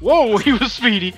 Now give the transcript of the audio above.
Whoa, he was speedy.